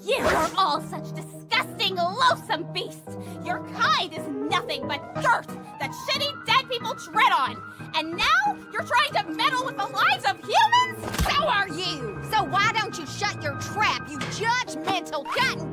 You are all such disgusting, loathsome beasts! Your kind is nothing but dirt that shitty dead people tread on! And now you're trying to meddle with the lives of humans? So are you! So why don't you shut your trap, you judgmental cotton